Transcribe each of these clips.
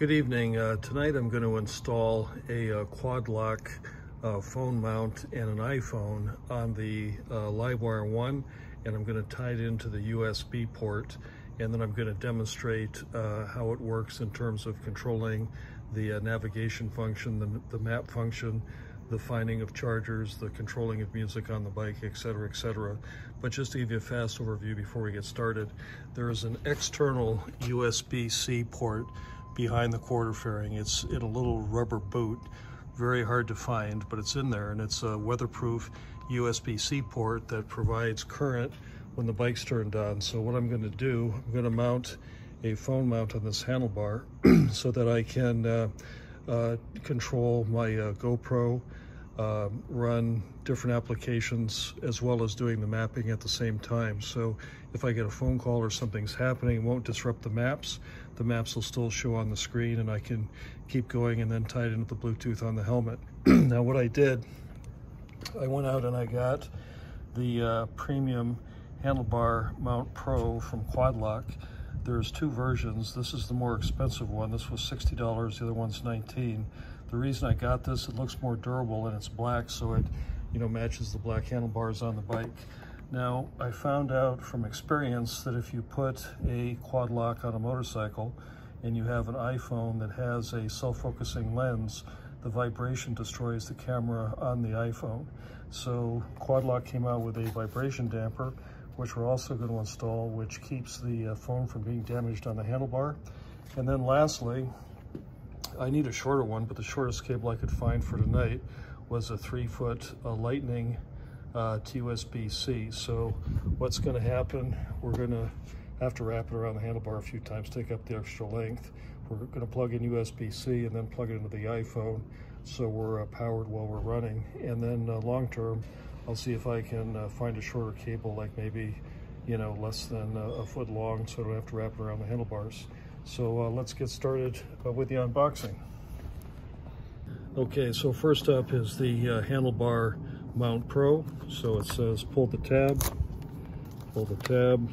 Good evening. Uh, tonight I'm going to install a, uh, quad lock uh, phone mount and an iPhone on the uh, Livewire 1 and I'm going to tie it into the USB port and then I'm going to demonstrate uh, how it works in terms of controlling the uh, navigation function, the, the map function, the finding of chargers, the controlling of music on the bike, etc., etc. But just to give you a fast overview before we get started, there is an external USB-C port behind the quarter fairing. It's in a little rubber boot, very hard to find, but it's in there, and it's a weatherproof USB-C port that provides current when the bike's turned on. So what I'm going to do, I'm going to mount a phone mount on this handlebar so that I can uh, uh, control my uh, GoPro, um, run different applications as well as doing the mapping at the same time. So if I get a phone call or something's happening, it won't disrupt the maps. The maps will still show on the screen and I can keep going and then tie it into the Bluetooth on the helmet. now what I did, I went out and I got the uh, premium handlebar mount pro from Quadlock there's two versions. This is the more expensive one. This was $60, the other one's 19. The reason I got this, it looks more durable and it's black, so it you know, matches the black handlebars on the bike. Now, I found out from experience that if you put a quad lock on a motorcycle and you have an iPhone that has a self-focusing lens, the vibration destroys the camera on the iPhone. So Quad Lock came out with a vibration damper which we're also going to install, which keeps the uh, phone from being damaged on the handlebar. And then lastly, I need a shorter one, but the shortest cable I could find for tonight was a three foot uh, lightning uh, to USB-C. So what's gonna happen, we're gonna have to wrap it around the handlebar a few times, take up the extra length. We're gonna plug in USB-C and then plug it into the iPhone so we're uh, powered while we're running. And then uh, long term, I'll see if I can uh, find a shorter cable, like maybe, you know, less than a, a, foot long, so I don't have to wrap it around the handlebars. So uh, let's get started uh, with the unboxing. Okay, so first up is the uh, handlebar mount pro. So it says pull the tab, pull the tab.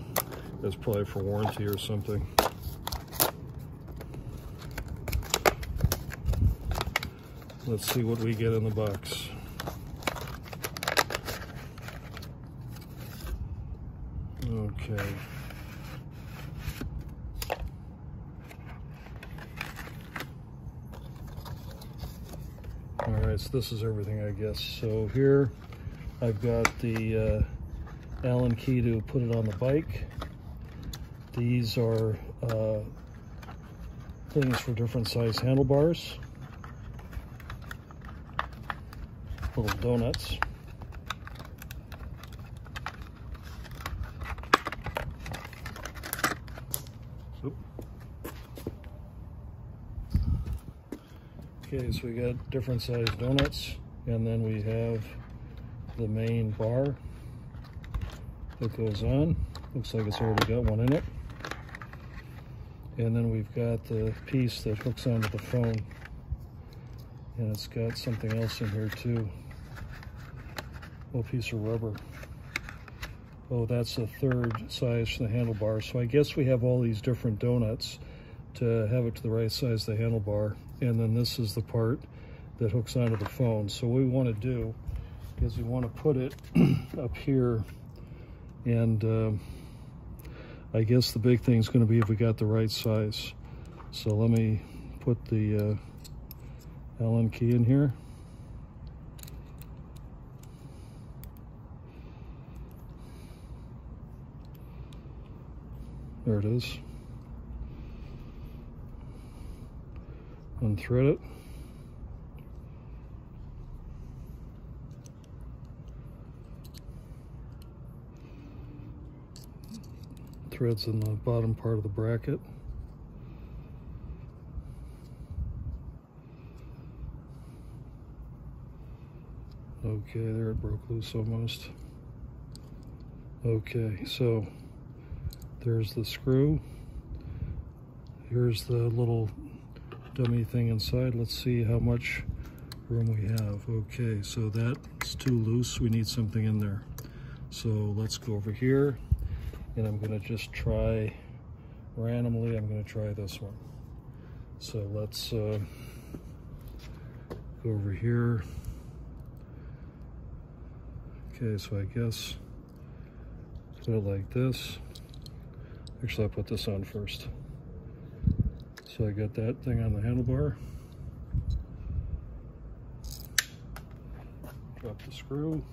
That's probably for warranty or something. Let's see what we get in the box. Okay. This is everything, I guess. So here I've got the uh, Allen key to put it on the bike. These are uh, things for different size handlebars. Little donuts. Okay, so we got different sized donuts, and then we have the main bar that goes on. Looks like it's already got one in it. And then we've got the piece that hooks onto the phone. And it's got something else in here too. Oh, a little piece of rubber. Oh, that's the third size for the handlebar. So I guess we have all these different donuts to have it to the right size the handlebar. And then this is the part that hooks onto the phone. So what we want to do is we want to put it up here and uh, I guess the big thing is going to be if we got the right size. So let me put the uh, Allen key in here. There it is. Unthread it. Threads in the bottom part of the bracket. Okay, there it broke loose almost. Okay, so there's the screw. Here's the little dummy thing inside. Let's see how much room we have. Okay, so that's too loose. We need something in there. So let's go over here and I'm gonna just try randomly, I'm gonna try this one. So let's uh, go over here. Okay, so I guess put it like this. Actually, I'll put this on first. So I got that thing on the handlebar. Drop the screw.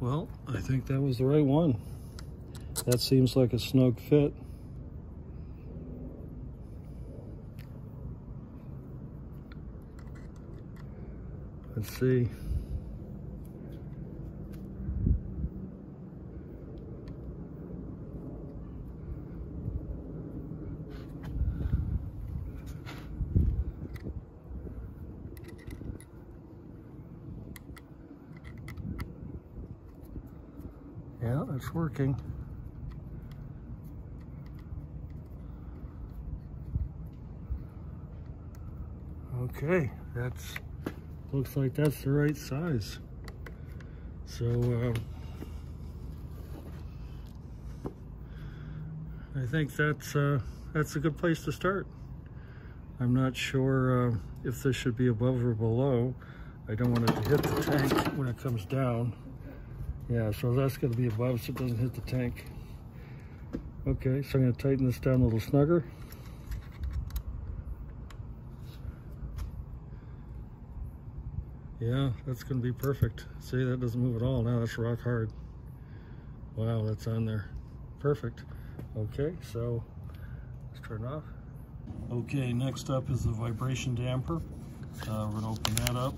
Well, I think that was the right one. That seems like a snug fit. Let's see. Yeah, it's working. Okay, that's looks like that's the right size. So um, I think that's uh, that's a good place to start. I'm not sure uh, if this should be above or below. I don't want it to hit the tank when it comes down. Yeah, so that's going to be above so it doesn't hit the tank. Okay, so I'm going to tighten this down a little snugger. Yeah, that's to be perfect. See, that doesn't move at all. Now that's rock hard. Wow, that's on there. Perfect. Okay, so let's turn off. Okay, next up is the vibration damper. Uh, we're to open that up.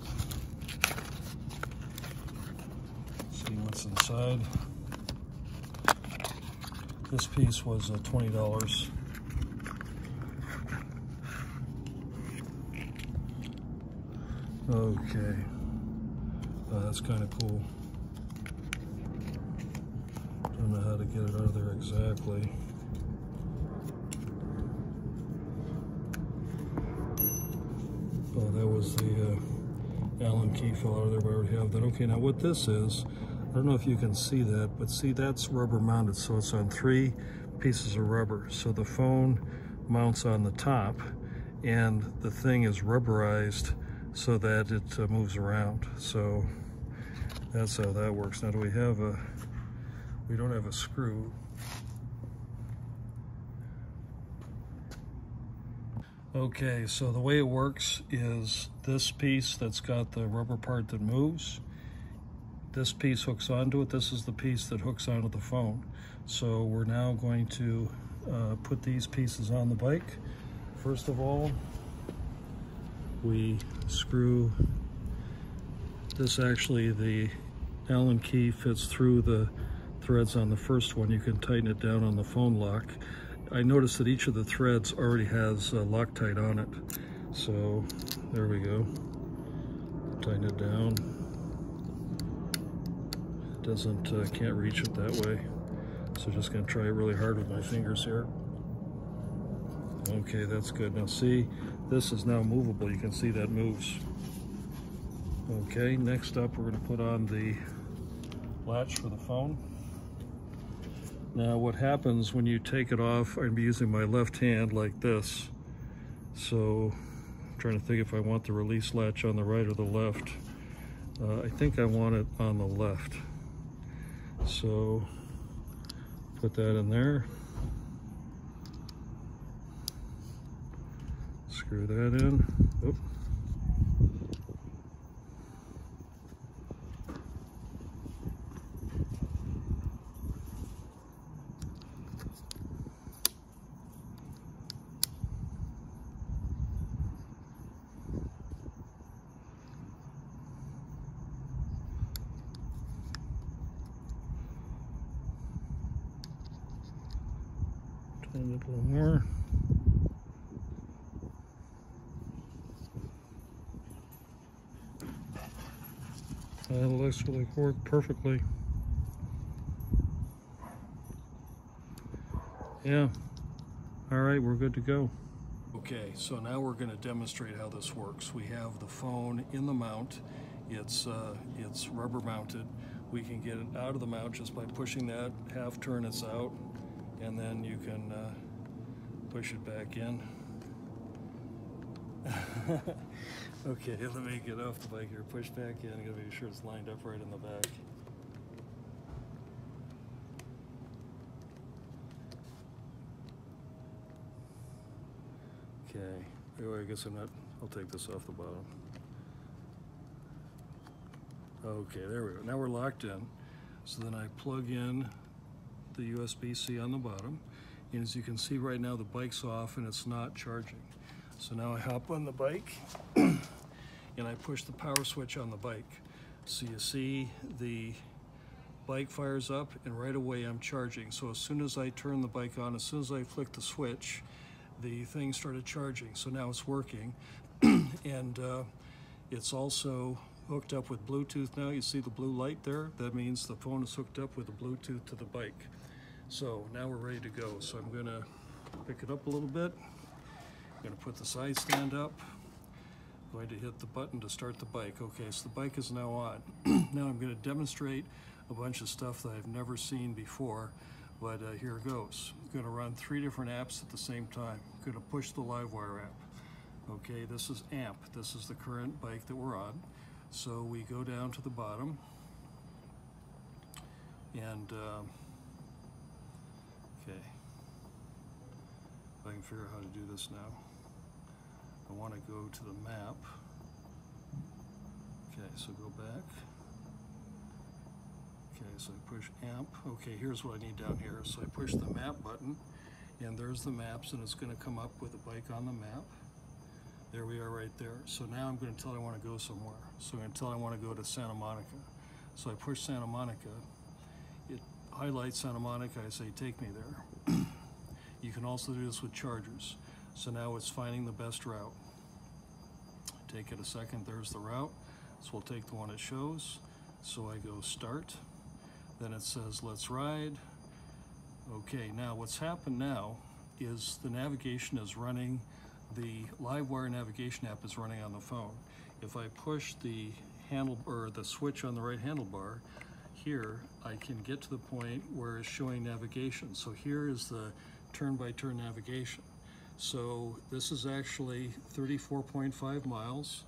See what's inside. This piece was uh, $20. Okay. Oh, that's kind of cool. Don't know how to get it out of there exactly. Oh, that was the uh, Allen key fell out of there, but I already have that. Okay, now what this is, I don't know if you can see that, but see that's rubber mounted, so it's on three pieces of rubber. So the phone mounts on the top, and the thing is rubberized so that it uh, moves around. So that's how that works. Now do we have a, we don't have a screw. Okay, so the way it works is this piece that's got the rubber part that moves, this piece hooks onto it. This is the piece that hooks onto the phone. So we're now going to uh, put these pieces on the bike. First of all, we screw this actually the Allen key fits through the threads on the first one. You can tighten it down on the phone lock. I noticed that each of the threads already has uh, Loctite on it. So there we go. Tighten it down. It doesn't, uh, can't reach it that way. So just gonna try it really hard with my fingers here. Okay, that's good. Now see, this is now movable. You can see that moves. Okay, next up we're going to put on the latch for the phone. Now what happens when you take it off, I'm using my left hand like this. So I'm trying to think if I want the release latch on the right or the left. Uh, I think I want it on the left. So put that in there. Screw that in. It a little more. That looks really work perfectly. Yeah. All right, we're good to go. Okay, so now we're going to demonstrate how this works. We have the phone in the mount It's, uh, it's rubber mounted. We can get it out of the mount just by pushing that half turn it's out and then you can uh, push it back in. okay, let me get off the bike here, push back in, gotta make sure it's lined up right in the back. Okay, anyway, I guess I'm not, I'll take this off the bottom. Okay, there we go. Now we're locked in. So then I plug in the USB-C on the bottom. And as you can see right now, the bike's off and it's not charging. So now I hop on the bike and I push the power switch on the bike. So you see the bike fires up and right away I'm charging. So as soon as I turn the bike on, as soon as I flick the switch, the thing started charging. So now it's working. and uh, it's also hooked up with Bluetooth now. You see the blue light there? That means the phone is hooked up with the Bluetooth to the bike. So now we're ready to go. So I'm gonna pick it up a little bit. I'm gonna put the side stand up. I'm going to hit the button to start the bike. Okay, so the bike is now on. now I'm gonna demonstrate a bunch of stuff that I've never seen before, but uh, here it goes. I'm gonna run three different apps at the same time. I'm gonna push the Livewire app. Okay, this is AMP. This is the current bike that we're on. So we go down to the bottom and um, okay, if I can figure out how to do this now. I want to go to the map. Okay, so go back. Okay, so I push amp. Okay, here's what I need down here. So I push the map button and there's the maps and it's going to come up with a bike on the map. There we are right there. So now I'm going to tell I want to go somewhere. So I'm going to tell I want to go to Santa Monica. So I push Santa Monica. It highlights Santa Monica. I say, take me there. you can also do this with chargers. So now it's finding the best route. Take it a second. There's the route. So we'll take the one it shows. So I go start. Then it says, let's ride. Okay, now what's happened now is the navigation is running the Livewire navigation app is running on the phone. If I push the handle or the switch on the right handlebar here, I can get to the point where it's showing navigation. So here is the turn-by-turn -turn navigation. So this is actually 34.5 miles.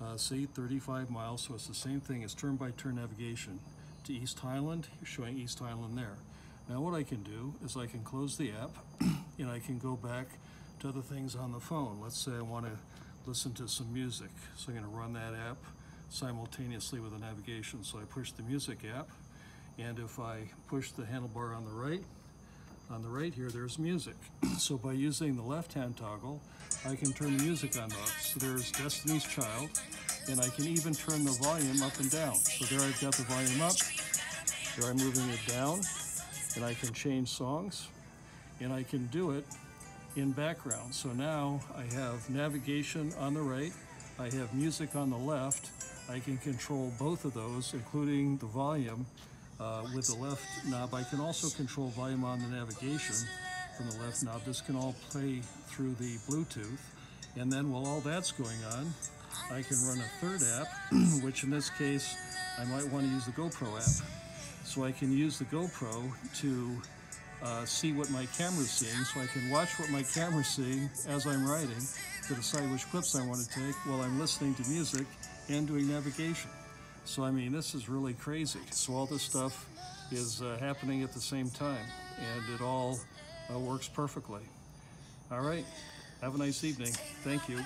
Uh, see, 35 miles, so it's the same thing as turn-by-turn -turn navigation. To East Highland, you're showing East Highland there. Now what I can do is I can close the app and I can go back to other things on the phone. Let's say I want to listen to some music. So I'm going to run that app simultaneously with the navigation. So I push the music app, and if I push the handlebar on the right, on the right here, there's music. so by using the left-hand toggle, I can turn the music on off. So there's Destiny's Child, and I can even turn the volume up and down. So there I've got the volume up, there I'm moving it down, and I can change songs, and I can do it in background. So now I have navigation on the right, I have music on the left. I can control both of those, including the volume uh, with the left knob. I can also control volume on the navigation from the left knob. This can all play through the Bluetooth. And then while all that's going on, I can run a third app, which in this case, I might want to use the GoPro app. So I can use the GoPro to uh, see what my camera's seeing so I can watch what my camera's seeing as I'm riding to decide which clips I want to take while I'm listening to music and doing navigation. So I mean, this is really crazy. So all this stuff is uh, happening at the same time and it all uh, works perfectly. All right, have a nice evening. Thank you.